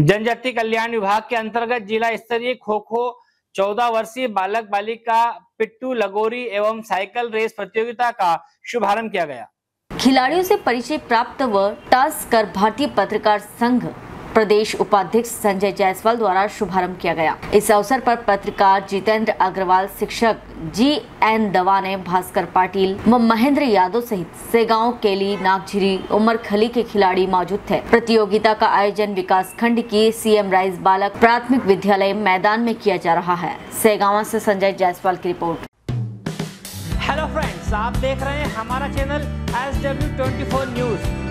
जनजाति कल्याण विभाग के अंतर्गत जिला स्तरीय खो खो चौदह वर्षीय बालक बालिका पिट्टू लगोरी एवं साइकिल रेस प्रतियोगिता का शुभारंभ किया गया। खिलाड़ियों से परिचय प्राप्त व टास्क कर भारतीय पत्रकार संघ प्रदेश उपाध्यक्ष संजय जायसवाल द्वारा शुभारंभ किया गया। इस अवसर पर पत्रकार जितेंद्र अग्रवाल, शिक्षक जी एन दवाने, भास्कर पाटिल व महेंद्र यादव सहित सेगांव, केली, नागझिरी उमर खली के खिलाड़ी मौजूद थे। प्रतियोगिता का आयोजन विकास खंड की सीएम राइस बालक प्राथमिक विद्यालय मैदान में किया जा रहा है। सेगावा से संजय जायसवाल की रिपोर्ट। हेलो फ्रेंड्स आप देख रहे हैं हमारा channel S W twenty four news